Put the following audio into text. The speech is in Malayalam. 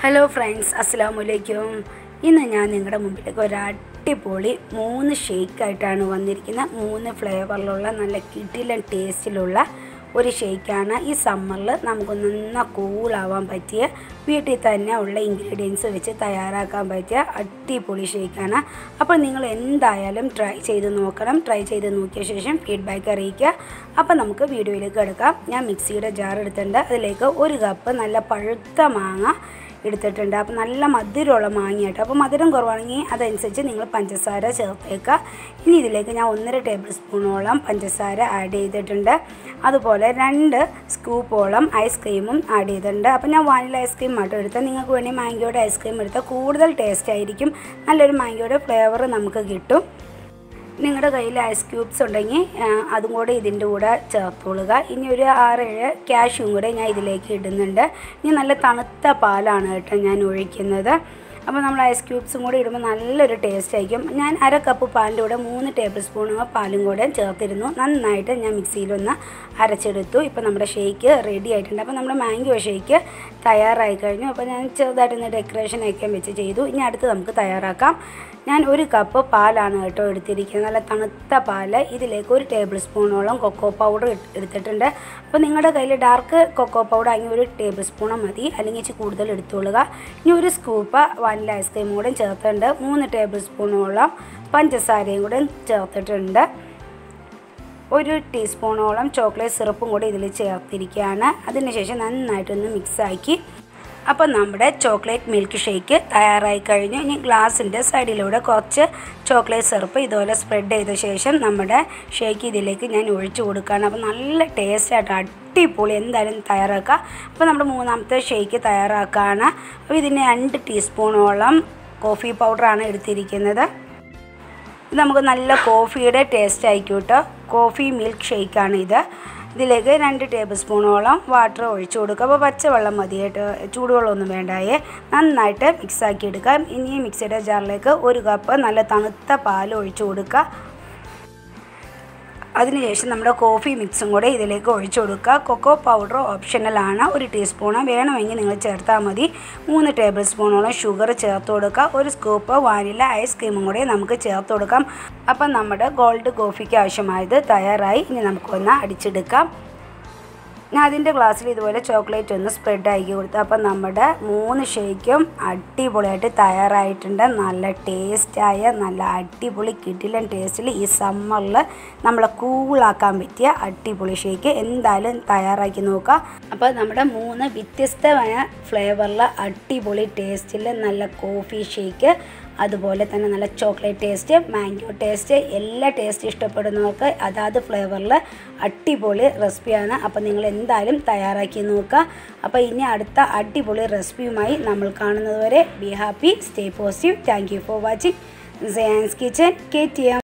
ഹലോ ഫ്രണ്ട്സ് അസ്സാം വലൈക്കും ഇന്ന് ഞാൻ നിങ്ങളുടെ മുമ്പിലേക്ക് ഒരു അടിപൊളി മൂന്ന് ഷേക്കായിട്ടാണ് വന്നിരിക്കുന്നത്. മൂന്ന് ഫ്ലേവറിലുള്ള നല്ല കിടിലൻ ടേസ്റ്റിലുള്ള ഒരു ഷേക്കാണ് ഈ സമ്മറിൽ നമുക്ക് നന്ന കൂളാവാൻ പറ്റിയ വീട്ടിൽ തന്നെ ഉള്ള ഇൻഗ്രീഡിയൻസ് വെച്ച് തയ്യാറാക്കാൻ പറ്റിയ അടിപൊളി ഷേക്കാണ് അപ്പോൾ നിങ്ങൾ എന്തായാലും ട്രൈ ചെയ്ത് നോക്കണം. ട്രൈ ചെയ്ത് നോക്കിയ ശേഷം ഫീഡ്ബാക്ക് അറിയിക്കുക. അപ്പോൾ നമുക്ക് വീഡിയോയിലേക്ക് എടുക്കാം ഞാൻ മിക്സിയുടെ ജാർ എടുത്തിട്ടുണ്ട്. അതിലേക്ക് ഒരു കപ്പ് നല്ല പഴുത്ത മാങ്ങ എടുത്തിട്ടുണ്ട്. അപ്പോൾ നല്ല മധുരമുള്ള മാങ്ങയായിട്ട് അപ്പോൾ മധുരം കുറവാണെങ്കിൽ അതനുസരിച്ച് നിങ്ങൾ പഞ്ചസാര ചേർത്തേക്കുക. ഇനി ഇതിലേക്ക് ഞാൻ ഒന്നര ടേബിൾ സ്പൂണോളം പഞ്ചസാര ആഡ് ചെയ്തിട്ടുണ്ട്. അതുപോലെ രണ്ട് സ്കൂപ്പോളം ഐസ്ക്രീമും ആഡ് ചെയ്തിട്ടുണ്ട്. അപ്പോൾ ഞാൻ വാനില ഐസ്ക്രീം മാത്രം എടുത്താൽ നിങ്ങൾക്ക് വേണമെങ്കിൽ മാംഗോയുടെ ഐസ്ക്രീം എടുത്താൽ കൂടുതൽ ടേസ്റ്റ് ആയിരിക്കും. നല്ലൊരു മാങ്ങയുടെ ഫ്ലേവർ നമുക്ക് കിട്ടും. നിങ്ങളുടെ കയ്യിൽ ഐസ് ക്യൂബ്സ് ഉണ്ടെങ്കിൽ അതും കൂടെ ഇതിന്റെ കൂടെ ചേർത്തോളുക ഇനി ഒരു ആറേഴ് ക്യാഷും കൂടെ ഞാൻ ഇതിലേക്ക് ഇടുന്നുണ്ട്. ഇനി നല്ല തണുത്ത പാലാണ് കേട്ടോ ഞാൻ ഒഴിക്കുന്നത്. അപ്പോൾ നമ്മൾ ഐസ് ക്യൂബ്സും കൂടി ഇടുമ്പോൾ നല്ലൊരു ടേസ്റ്റ് ആയിരിക്കും. ഞാൻ അര കപ്പ് പാലിന്റെ കൂടെ മൂന്ന് ടേബിൾ സ്പൂൺ പാലും കൂടെ ചേർത്തിരുന്നു. നന്നായിട്ട് ഞാൻ മിക്സിയിലൊന്ന് അരച്ചെടുത്തു. ഇപ്പോൾ നമ്മുടെ ഷേക്ക് റെഡി ആയിട്ടുണ്ട്. അപ്പോൾ നമ്മുടെ മാംഗോ ഷേക്ക് തയ്യാറായി കഴിഞ്ഞു. അപ്പോൾ ഞാൻ ചെറുതായിട്ടൊന്ന് ഡെക്കറേഷൻ ഒക്കെ വെച്ച് ചെയ്തു. ഇനി അടുത്ത് നമുക്ക് തയ്യാറാക്കാം. ഞാൻ ഒരു കപ്പ് പാലാണ് കേട്ടോ എടുത്തിരിക്കുന്നത്. നല്ല തണുത്ത പാൽ. ഇതിലേക്ക് ഒരു ടേബിൾ സ്പൂണോളം കൊക്കോ പൗഡർ എടുത്തിട്ടുണ്ട്. അപ്പോൾ നിങ്ങളുടെ കയ്യിൽ ഡാർക്ക് കൊക്കോ പൗഡർ അങ്ങനെ ഒരു ടേബിൾ സ്പൂണോ മതി. അല്ലെങ്കിൽ കൂടുതൽ എടുത്തോളുക ഇനി ഒരു സ്കൂപ്പ് വാനില ഐസ്ക്രീം കൂടെ ചേർത്തിട്ടുണ്ട്. മൂന്ന് ടേബിൾ സ്പൂണോളം പഞ്ചസാരയും കൂടെ ചേർത്തിട്ടുണ്ട്. ഒരു ടീസ്പൂണോളം ചോക്ലേറ്റ് സിറപ്പും കൂടി ഇതിൽ ചേർത്തിരിക്കുകയാണ്. അതിനുശേഷം നന്നായിട്ടൊന്ന് മിക്സാക്കി അപ്പോൾ നമ്മുടെ ചോക്ലേറ്റ് മിൽക്ക് ഷേക്ക് തയ്യാറായി കഴിഞ്ഞു. ഇനി ഗ്ലാസിന്റെ സൈഡിലൂടെ കുറച്ച് ചോക്ലേറ്റ് സിറപ്പ് ഇതുപോലെ സ്പ്രെഡ് ചെയ്ത ശേഷം നമ്മുടെ ഷേക്ക് ഇതിലേക്ക് ഞാൻ ഒഴിച്ചു കൊടുക്കുകയാണ്. അപ്പോൾ നല്ല ടേസ്റ്റായിട്ട് അടിപൊളി എന്തായാലും തയ്യാറാക്കുക അപ്പോൾ നമ്മുടെ മൂന്നാമത്തെ ഷേക്ക് തയ്യാറാക്കുകയാണ് അപ്പോൾ ഇതിന് രണ്ട് ടീസ്പൂണോളം കോഫി പൗഡറാണ് എടുത്തിരിക്കുന്നത്. ഇത് നമുക്ക് നല്ല കോഫിയുടെ ടേസ്റ്റ് ആയിക്കോട്ടോ. കേട്ടോ കോഫി മിൽക്ക് ഷേക്കാണ് ഇത് ഇതിലേക്ക് രണ്ട് ടേബിൾ സ്പൂണോളം വാട്ടർ ഒഴിച്ചു കൊടുക്കുക. അപ്പോൾ പച്ചവെള്ളം മതി കേട്ടോ. ചൂടുവെള്ളമൊന്നും വേണ്ടായേ. നന്നായിട്ട് മിക്സാക്കി എടുക്കാം ഇനി മിക്സിയുടെ ജാറിലേക്ക് ഒരു കപ്പ് നല്ല തണുത്ത പാൽ ഒഴിച്ചു കൊടുക്കുക. അതിനുശേഷം നമ്മുടെ കോഫി മിക്സും കൂടെ ഇതിലേക്ക് ഒഴിച്ചു കൊടുക്കുക. കൊക്കോ പൗഡർ ഓപ്ഷണലാണ് ഒരു ടീസ്പൂണ് വേണമെങ്കിൽ നിങ്ങൾ ചേർത്താൽ മതി. മൂന്ന് ടേബിൾ സ്പൂണോളം ഷുഗർ ചേർത്ത് കൊടുക്കുക. ഒരു സ്കൂപ്പ് വാനില ഐസ്ക്രീമും കൂടെ നമുക്ക് ചേർത്ത് കൊടുക്കാം. അപ്പം നമ്മുടെ ഗോൾഡ് കോഫിക്ക് ആവശ്യമായത് തയ്യാറായി. ഇനി നമുക്കൊന്ന് അടിച്ചെടുക്കാം. ഞാൻ അതിന്റെ ഗ്ലാസ്സിൽ ഇതുപോലെ ചോക്ലേറ്റ് ഒന്ന് സ്പ്രെഡ് ആക്കി കൊടുത്തു. അപ്പം നമ്മുടെ മൂന്ന് ഷേക്കും അടിപൊളിയായിട്ട് തയ്യാറായിട്ടുണ്ട്. നല്ല ടേസ്റ്റായ നല്ല അടിപൊളി കിടിലൻ ടേസ്റ്റിൽ ഈ സമ്മറിൽ നമ്മളെ കൂളാക്കാൻ പറ്റിയ അടിപൊളി ഷേക്ക് എന്തായാലും തയ്യാറാക്കി നോക്കുക അപ്പോൾ നമ്മുടെ മൂന്ന് വ്യത്യസ്തമായ ഫ്ലേവറിൽ അടിപൊളി ടേസ്റ്റിൽ നല്ല കോഫി ഷേക്ക് അതുപോലെ തന്നെ നല്ല ചോക്ലേറ്റ് ടേസ്റ്റ് മാംഗോ ടേസ്റ്റ് എല്ലാ ടേസ്റ്റ് ഇഷ്ടപ്പെടുന്നവർക്ക് അതാത് ഫ്ലേവറിൽ അടിപൊളി റെസിപ്പിയാണ് അപ്പോൾ നിങ്ങൾ എന്തായാലും തയ്യാറാക്കി നോക്കുക. അപ്പോൾ ഇനി അടുത്ത അടിപൊളി റെസിപ്പിയുമായി നമ്മൾ കാണുന്നതുവരെ be happy stay positive thank for watching science kitchen K T M